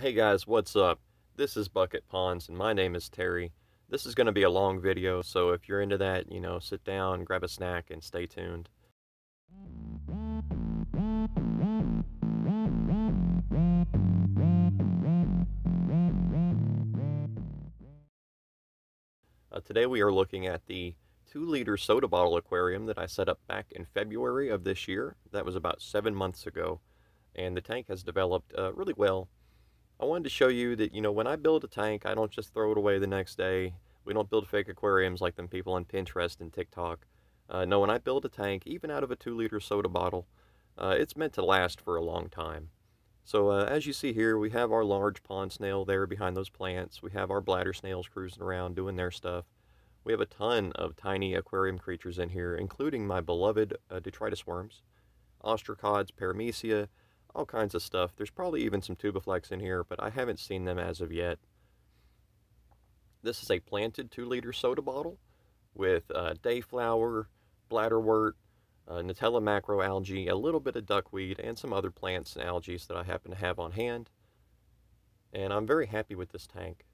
Hey guys, what's up? This is Bucket Ponds and my name is Terry. This is going to be a long video, so if you're into that, you know, sit down, grab a snack, and stay tuned. Uh, today we are looking at the 2 liter soda bottle aquarium that I set up back in February of this year. That was about 7 months ago, and the tank has developed uh, really well. I wanted to show you that, you know, when I build a tank, I don't just throw it away the next day. We don't build fake aquariums like them people on Pinterest and TikTok. Uh, no, when I build a tank, even out of a 2 liter soda bottle, uh, it's meant to last for a long time. So uh, as you see here, we have our large pond snail there behind those plants. We have our bladder snails cruising around doing their stuff. We have a ton of tiny aquarium creatures in here, including my beloved uh, detritus worms, ostracods, paramecia, all kinds of stuff. There's probably even some tubiflex in here, but I haven't seen them as of yet. This is a planted 2-liter soda bottle with uh, dayflower, bladderwort, uh, Nitella macroalgae, a little bit of duckweed, and some other plants and algae that I happen to have on hand. And I'm very happy with this tank.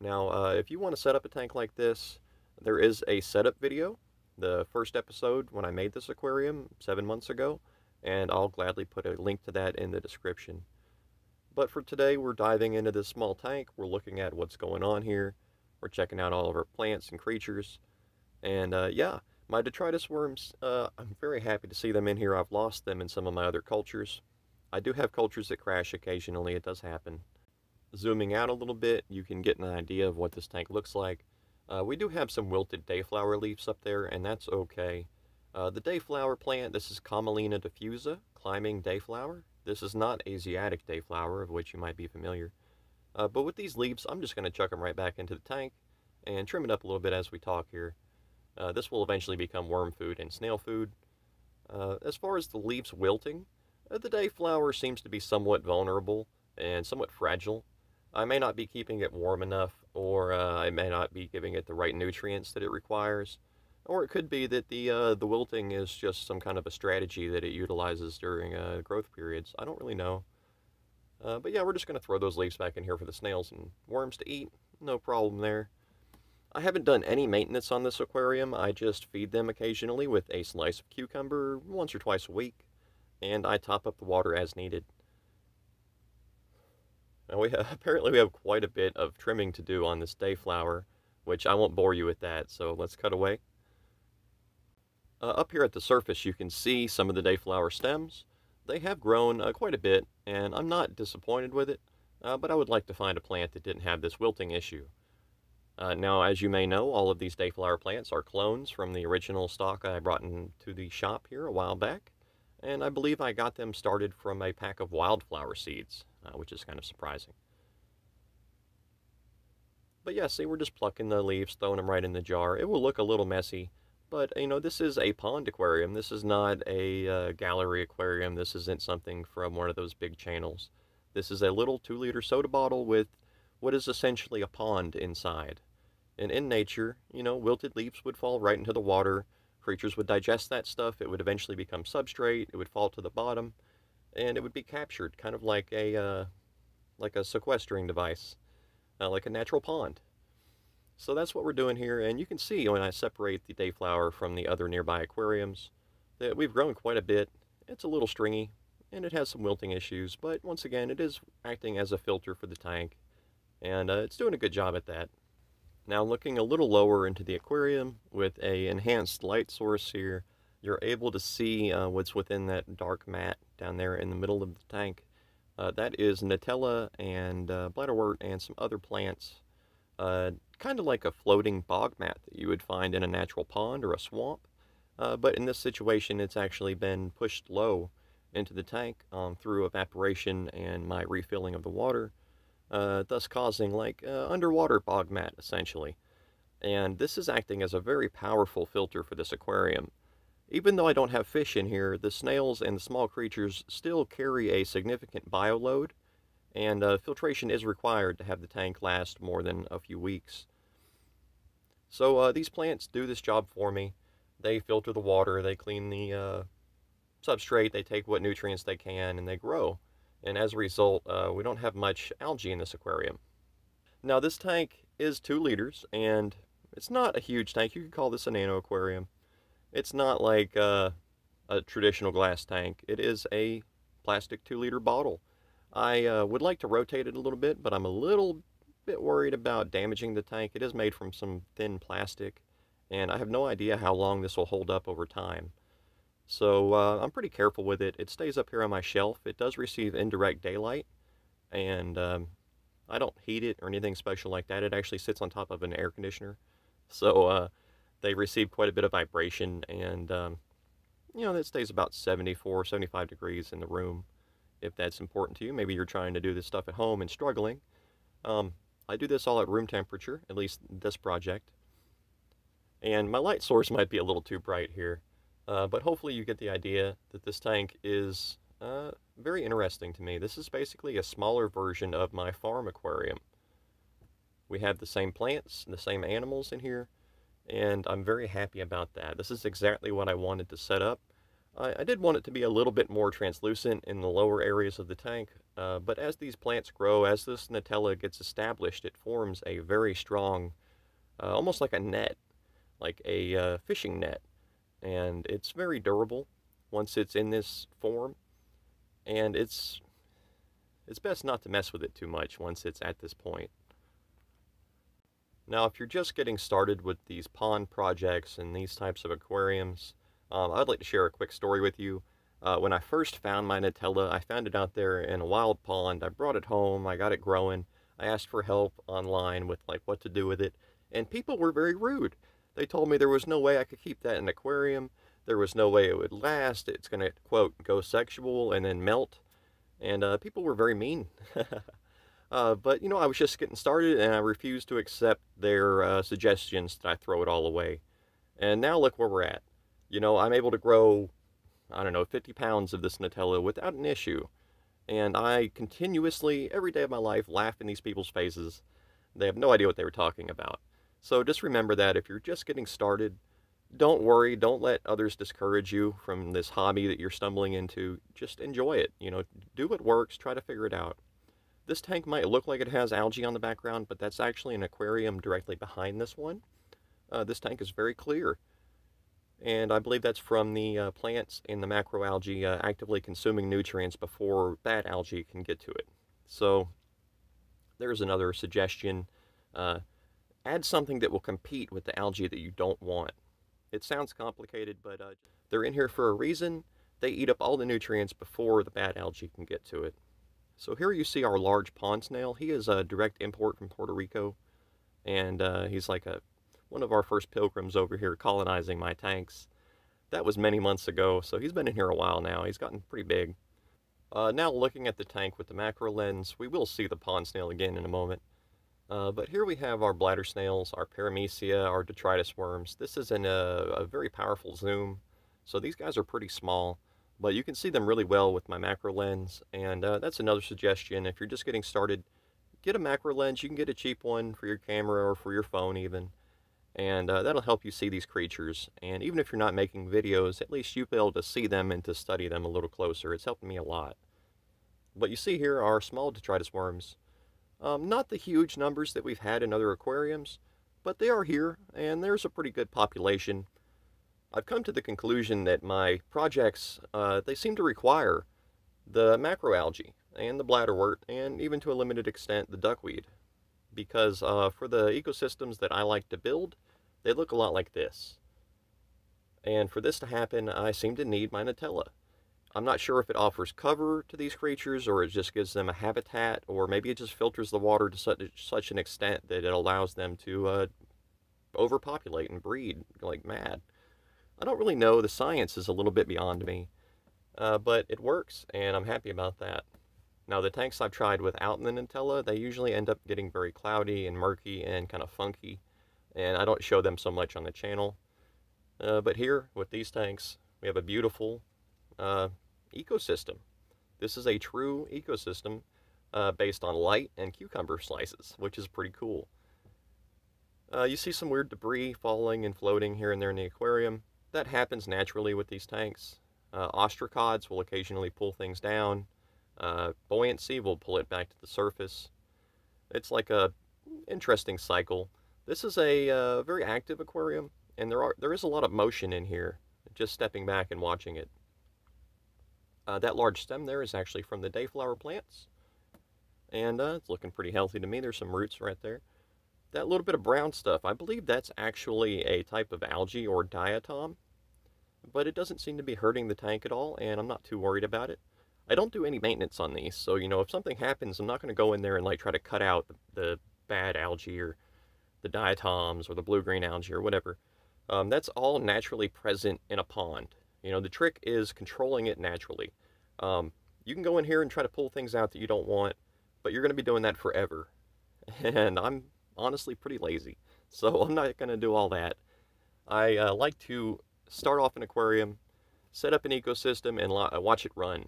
Now, uh, if you want to set up a tank like this, there is a setup video, the first episode when I made this aquarium seven months ago, and I'll gladly put a link to that in the description. But for today, we're diving into this small tank. We're looking at what's going on here. We're checking out all of our plants and creatures. And uh, yeah, my detritus worms, uh, I'm very happy to see them in here. I've lost them in some of my other cultures. I do have cultures that crash occasionally, it does happen. Zooming out a little bit, you can get an idea of what this tank looks like. Uh, we do have some wilted dayflower leaves up there, and that's okay. Uh, the dayflower plant, this is Commelina diffusa, climbing dayflower. This is not Asiatic dayflower, of which you might be familiar. Uh, but with these leaves, I'm just going to chuck them right back into the tank and trim it up a little bit as we talk here. Uh, this will eventually become worm food and snail food. Uh, as far as the leaves wilting, uh, the dayflower seems to be somewhat vulnerable and somewhat fragile. I may not be keeping it warm enough, or uh, I may not be giving it the right nutrients that it requires. Or it could be that the uh, the wilting is just some kind of a strategy that it utilizes during uh, growth periods. I don't really know. but yeah, we're just going to throw those leaves back in here for the snails and worms to eat. No problem there. I haven't done any maintenance on this aquarium. I just feed them occasionally with a slice of cucumber once or twice a week, and I top up the water as needed. Now we have, apparently we have quite a bit of trimming to do on this dayflower, which I won't bore you with that, so let's cut away. Uh, up here at the surface you can see some of the dayflower stems. They have grown uh, quite a bit, and I'm not disappointed with it, uh, but I would like to find a plant that didn't have this wilting issue. Uh, now, as you may know, all of these dayflower plants are clones from the original stock I brought into the shop here a while back, and I believe I got them started from a pack of wildflower seeds, uh, which is kind of surprising. But yeah, see, we're just plucking the leaves, throwing them right in the jar. It will look a little messy, but, you know, this is a pond aquarium. This is not a uh, gallery aquarium. This isn't something from one of those big channels. This is a little two-liter soda bottle with what is essentially a pond inside. And in nature, you know, wilted leaves would fall right into the water. Creatures would digest that stuff. It would eventually become substrate. It would fall to the bottom, and it would be captured, kind of like a uh, like a sequestering device, uh, like a natural pond. So that's what we're doing here, and you can see when I separate the dayflower from the other nearby aquariums that we've grown quite a bit. It's a little stringy, and it has some wilting issues, but once again, it is acting as a filter for the tank, and uh, it's doing a good job at that. Now looking a little lower into the aquarium with a enhanced light source here, you're able to see uh, what's within that dark mat down there in the middle of the tank. Uh, that is Nitella and uh, bladderwort and some other plants, uh, kind of like a floating bog mat that you would find in a natural pond or a swamp. Uh, but in this situation, it's actually been pushed low into the tank um, through evaporation and my refilling of the water uh, thus causing like uh, underwater bog mat essentially. And this is acting as a very powerful filter for this aquarium. Even though I don't have fish in here, the snails and the small creatures still carry a significant bioload, and uh, filtration is required to have the tank last more than a few weeks. So uh, these plants do this job for me. They filter the water, they clean the uh, substrate, they take what nutrients they can, and they grow and as a result, uh, we don't have much algae in this aquarium. Now this tank is two liters, and it's not a huge tank. You could call this a nano aquarium. It's not like uh, a traditional glass tank. It is a plastic two liter bottle. I uh, would like to rotate it a little bit, but I'm a little bit worried about damaging the tank. It is made from some thin plastic, and I have no idea how long this will hold up over time. So uh, I'm pretty careful with it. It stays up here on my shelf. It does receive indirect daylight, and um, I don't heat it or anything special like that. It actually sits on top of an air conditioner. So uh, they receive quite a bit of vibration, and um, you know, it stays about 74, 75 degrees in the room. If that's important to you, maybe you're trying to do this stuff at home and struggling. Um, I do this all at room temperature, at least this project. And my light source might be a little too bright here. Uh, but hopefully you get the idea that this tank is uh, very interesting to me. This is basically a smaller version of my farm aquarium. We have the same plants, the same animals in here, and I'm very happy about that. This is exactly what I wanted to set up. I, I did want it to be a little bit more translucent in the lower areas of the tank, uh, but as these plants grow, as this Nitella gets established, it forms a very strong, uh, almost like a net, like a uh, fishing net and it's very durable once it's in this form and it's it's best not to mess with it too much once it's at this point. Now if you're just getting started with these pond projects and these types of aquariums, um, I'd like to share a quick story with you. Uh, when I first found my Nitella, I found it out there in a wild pond. I brought it home, I got it growing. I asked for help online with like what to do with it, and people were very rude. They told me there was no way I could keep that in an aquarium. There was no way it would last. It's going to, quote, go sexual and then melt. And uh, people were very mean. uh, but, you know, I was just getting started and I refused to accept their uh, suggestions that I throw it all away. And now look where we're at. You know, I'm able to grow, I don't know, 50 pounds of this Nitella without an issue. And I continuously, every day of my life, laugh in these people's faces. They have no idea what they were talking about. So just remember that if you're just getting started, don't worry, don't let others discourage you from this hobby that you're stumbling into. Just enjoy it. You know, do what works, try to figure it out. This tank might look like it has algae on the background, but that's actually an aquarium directly behind this one. Uh, this tank is very clear. And I believe that's from the uh, plants and the macroalgae uh, actively consuming nutrients before bad algae can get to it. So there's another suggestion. Uh, Add something that will compete with the algae that you don't want. It sounds complicated, but uh, they're in here for a reason. They eat up all the nutrients before the bad algae can get to it. So here you see our large pond snail. He is a direct import from Puerto Rico, and uh, he's like a one of our first pilgrims over here colonizing my tanks. That was many months ago, so he's been in here a while now. He's gotten pretty big. Uh, now looking at the tank with the macro lens, we will see the pond snail again in a moment. Uh, but here we have our bladder snails, our paramecia, our detritus worms. This is in a, a, very powerful zoom, so these guys are pretty small, but you can see them really well with my macro lens, and uh, that's another suggestion. If you're just getting started, get a macro lens. You can get a cheap one for your camera or for your phone even, and uh, that'll help you see these creatures. And even if you're not making videos, at least you'll be able to see them and to study them a little closer. It's helping me a lot. What you see here are small detritus worms. Um, not the huge numbers that we've had in other aquariums, but they are here, and there's a pretty good population. I've come to the conclusion that my projects, uh, they seem to require the macroalgae and the bladderwort, and even to a limited extent the duckweed. Because uh, for the ecosystems that I like to build, they look a lot like this. And for this to happen, I seem to need my Nitella. I'm not sure if it offers cover to these creatures or it just gives them a habitat or maybe it just filters the water to such, such an extent that it allows them to uh, overpopulate and breed like mad. I don't really know. The science is a little bit beyond me, uh, but it works and I'm happy about that. Now the tanks I've tried without the Nitella, they usually end up getting very cloudy and murky and kind of funky and I don't show them so much on the channel. Uh, but here with these tanks, we have a beautiful uh, ecosystem. This is a true ecosystem uh, based on light and cucumber slices, which is pretty cool. Uh, you see some weird debris falling and floating here and there in the aquarium. That happens naturally with these tanks. Uh, ostracods will occasionally pull things down. Uh, buoyancy will pull it back to the surface. It's like a interesting cycle. This is a uh, very active aquarium, and there are there is a lot of motion in here, just stepping back and watching it. Uh, that large stem there is actually from the dayflower plants, and uh, it's looking pretty healthy to me. There's some roots right there. That little bit of brown stuff, I believe that's actually a type of algae or diatom, but it doesn't seem to be hurting the tank at all, and I'm not too worried about it. I don't do any maintenance on these, so you know if something happens, I'm not going to go in there and like try to cut out the, the bad algae or the diatoms or the blue-green algae or whatever. Um, that's all naturally present in a pond. You know, the trick is controlling it naturally. Um, you can go in here and try to pull things out that you don't want, but you're going to be doing that forever. And I'm honestly pretty lazy, so I'm not going to do all that. I uh, like to start off an aquarium, set up an ecosystem, and watch it run.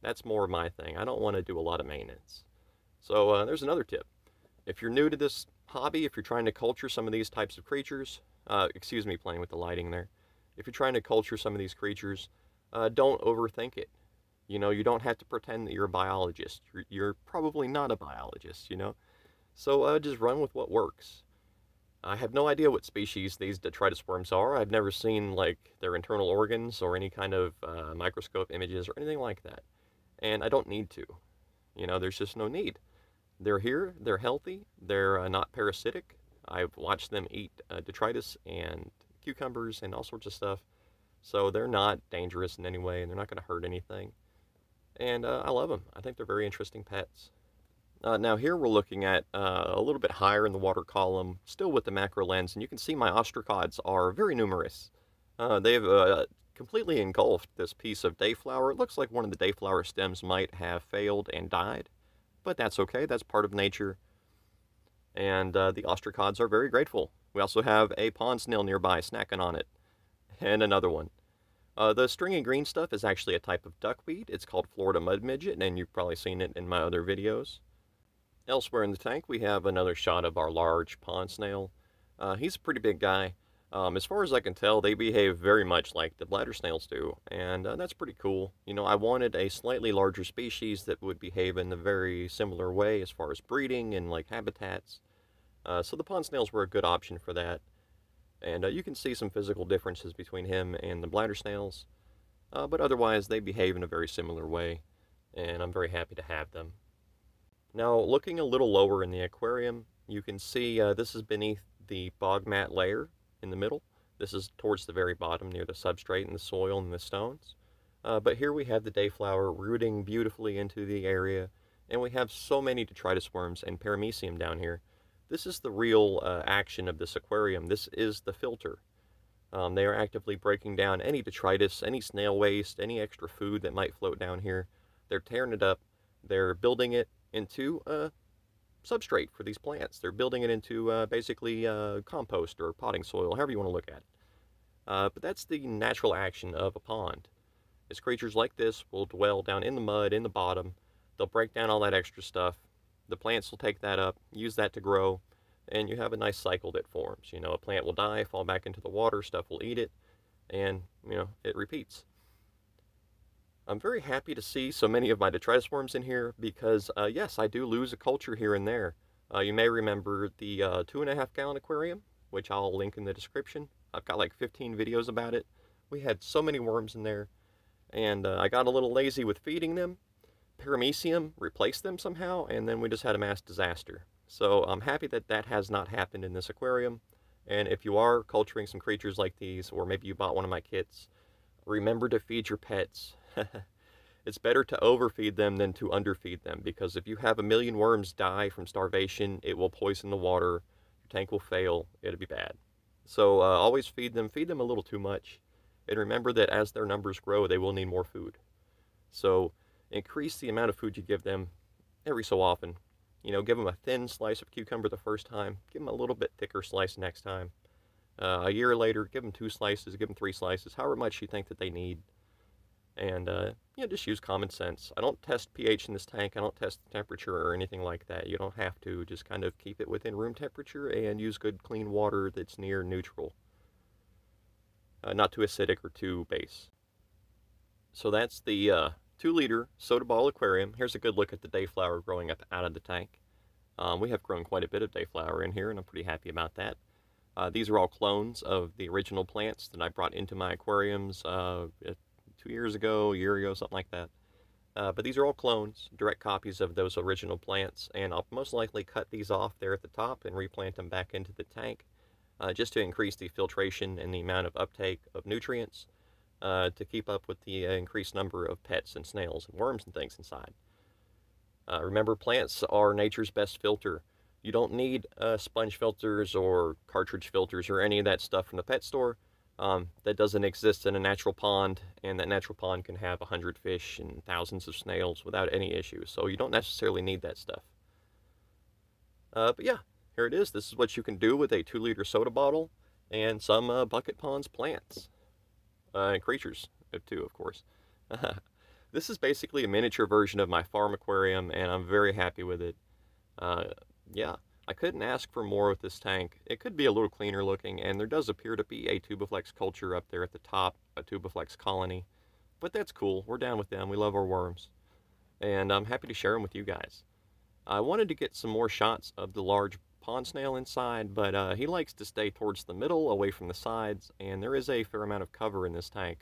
That's more my thing. I don't want to do a lot of maintenance. So uh, there's another tip. If you're new to this hobby, if you're trying to culture some of these types of creatures, uh, excuse me playing with the lighting there, if you're trying to culture some of these creatures, uh, don't overthink it. You know, you don't have to pretend that you're a biologist. You're, you're probably not a biologist, you know? So uh, just run with what works. I have no idea what species these detritus worms are. I've never seen, like, their internal organs or any kind of uh, microscope images or anything like that. And I don't need to. You know, there's just no need. They're here, they're healthy, they're uh, not parasitic. I've watched them eat uh, detritus and cucumbers and all sorts of stuff. So they're not dangerous in any way and they're not going to hurt anything. And uh, I love them. I think they're very interesting pets. Uh, now here we're looking at uh, a little bit higher in the water column, still with the macro lens, and you can see my ostracods are very numerous. They've completely engulfed this piece of dayflower. It looks like one of the dayflower stems might have failed and died, but that's okay. That's part of nature. And uh, the ostracods are very grateful. We also have a pond snail nearby snacking on it, and another one. Uh, the stringy green stuff is actually a type of duckweed. It's called Florida mud midget, and you've probably seen it in my other videos. Elsewhere in the tank, we have another shot of our large pond snail. Uh, he's a pretty big guy. Um, as far as I can tell, they behave very much like the bladder snails do, and uh, that's pretty cool. You know, I wanted a slightly larger species that would behave in a very similar way as far as breeding and like habitats. Uh, so the pond snails were a good option for that. And uh, you can see some physical differences between him and the bladder snails. Uh, but otherwise, they behave in a very similar way. And I'm very happy to have them. Now, looking a little lower in the aquarium, you can see uh, this is beneath the bog mat layer in the middle. This is towards the very bottom near the substrate and the soil and the stones. Uh, but here we have the dayflower rooting beautifully into the area, and we have so many detritus worms and paramecium down here this is the real uh, action of this aquarium. This is the filter. Um, they are actively breaking down any detritus, any snail waste, any extra food that might float down here. They're tearing it up. They're building it into a substrate for these plants. They're building it into uh, basically uh, compost or potting soil, however you want to look at it. Uh, but that's the natural action of a pond. As creatures like this will dwell down in the mud, in the bottom. They'll break down all that extra stuff, the plants will take that up, use that to grow, and you have a nice cycle that forms. You know, a plant will die, fall back into the water, stuff will eat it, and, you know, it repeats. I'm very happy to see so many of my detritus worms in here because, uh, yes, I do lose a culture here and there. Uh, you may remember the uh, two and a half gallon aquarium, which I'll link in the description. I've got like 15 videos about it. We had so many worms in there, and uh, I got a little lazy with feeding them, paramecium replaced them somehow, and then we just had a mass disaster. So I'm happy that that has not happened in this aquarium. And if you are culturing some creatures like these, or maybe you bought one of my kits, remember to feed your pets. it's better to overfeed them than to underfeed them, because if you have a million worms die from starvation, it will poison the water, your tank will fail, it'll be bad. So uh, always feed them, feed them a little too much, and remember that as their numbers grow, they will need more food. So increase the amount of food you give them every so often. You know, give them a thin slice of cucumber the first time, give them a little bit thicker slice next time. Uh, a year later, give them two slices, give them three slices, however much you think that they need. And, uh, know, just use common sense. I don't test pH in this tank. I don't test the temperature or anything like that. You don't have to. Just kind of keep it within room temperature and use good clean water that's near neutral. Uh, not too acidic or too base. So that's the uh, two liter soda bottle aquarium. Here's a good look at the dayflower growing up out of the tank. Um, we have grown quite a bit of dayflower in here, and I'm pretty happy about that. Uh, these are all clones of the original plants that I brought into my aquariums uh, two years ago, a year ago, something like that. Uh, but these are all clones, direct copies of those original plants, and I'll most likely cut these off there at the top and replant them back into the tank uh, just to increase the filtration and the amount of uptake of nutrients uh, to keep up with the uh, increased number of pets and snails and worms and things inside. Uh, remember, plants are nature's best filter. You don't need uh, sponge filters or cartridge filters or any of that stuff from the pet store. Um, that doesn't exist in a natural pond, and that natural pond can have a hundred fish and thousands of snails without any issues. So you don't necessarily need that stuff. Uh, but yeah, here it is. This is what you can do with a two liter soda bottle and some uh, bucket ponds plants uh, and creatures too, of course. this is basically a miniature version of my farm aquarium, and I'm very happy with it. Uh, yeah, I couldn't ask for more with this tank. It could be a little cleaner looking, and there does appear to be a Tubiflex culture up there at the top, a Tubiflex colony. But that's cool. We're down with them. We love our worms. And I'm happy to share them with you guys. I wanted to get some more shots of the large pond snail inside, but uh, he likes to stay towards the middle, away from the sides, and there is a fair amount of cover in this tank.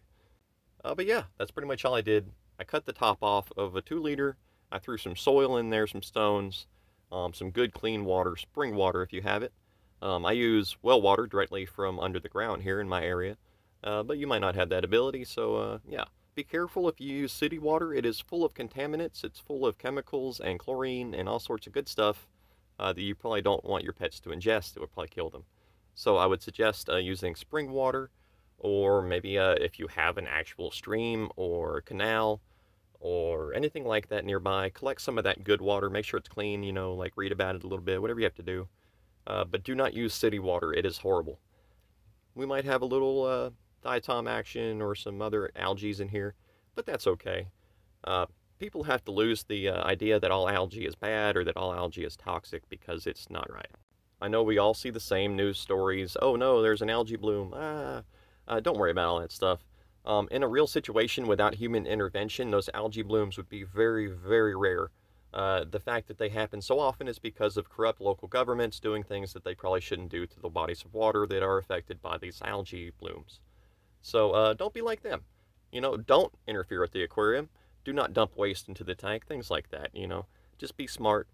Uh, but yeah, that's pretty much all I did. I cut the top off of a 2 liter, I threw some soil in there, some stones, um, some good clean water, spring water if you have it. Um, I use well water directly from under the ground here in my area, uh, but you might not have that ability, so uh, yeah. Be careful if you use city water. It is full of contaminants, it's full of chemicals and chlorine and all sorts of good stuff uh, that you probably don't want your pets to ingest. It would probably kill them. So I would suggest uh, using spring water, or maybe uh, if you have an actual stream or canal or anything like that nearby, collect some of that good water. Make sure it's clean, you know, like read about it a little bit, whatever you have to do. Uh, but do not use city water. It is horrible. We might have a little uh, diatom action or some other algae in here, but that's okay. Uh, people have to lose the uh, idea that all algae is bad or that all algae is toxic because it's not right. I know we all see the same news stories. Oh no, there's an algae bloom. Ah, uh, don't worry about all that stuff. Um, in a real situation without human intervention, those algae blooms would be very, very rare. Uh, the fact that they happen so often is because of corrupt local governments doing things that they probably shouldn't do to the bodies of water that are affected by these algae blooms. So uh, don't be like them. You know, don't interfere with the aquarium do not dump waste into the tank, things like that, you know. Just be smart.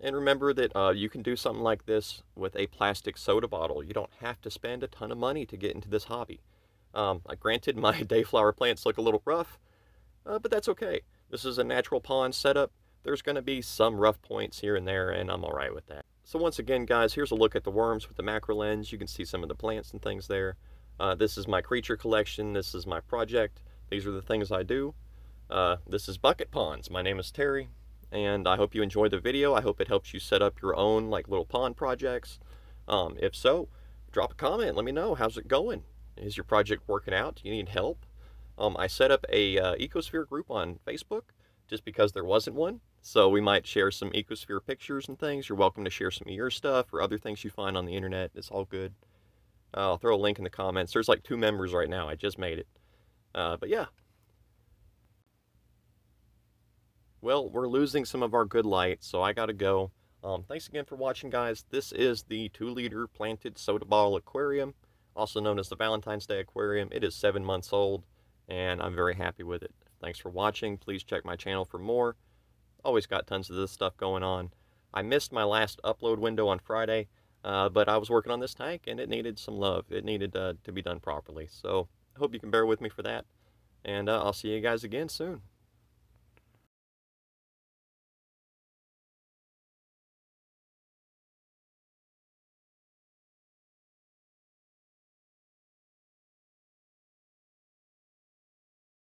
And remember that uh, you can do something like this with a plastic soda bottle. You don't have to spend a ton of money to get into this hobby. Um, granted, my dayflower plants look a little rough, uh, but that's okay. This is a natural pond setup. There's going to be some rough points here and there, and I'm alright with that. So once again, guys, here's a look at the worms with the macro lens. You can see some of the plants and things there. Uh, this is my creature collection. This is my project. These are the things I do. Uh, this is Bucket Ponds. My name is Terry, and I hope you enjoyed the video. I hope it helps you set up your own like little pond projects. Um, if so, drop a comment. Let me know. How's it going? Is your project working out? Do you need help? Um, I set up a uh, Ecosphere group on Facebook just because there wasn't one. So we might share some Ecosphere pictures and things. You're welcome to share some of your stuff or other things you find on the internet. It's all good. Uh, I'll throw a link in the comments. There's like two members right now. I just made it. Uh, but yeah, Well, we're losing some of our good light, so I gotta go. Um, thanks again for watching, guys. This is the 2-liter planted soda bottle aquarium, also known as the Valentine's Day Aquarium. It is 7 months old, and I'm very happy with it. Thanks for watching. Please check my channel for more. Always got tons of this stuff going on. I missed my last upload window on Friday, uh, but I was working on this tank, and it needed some love. It needed uh, to be done properly, so I hope you can bear with me for that. And uh, I'll see you guys again soon.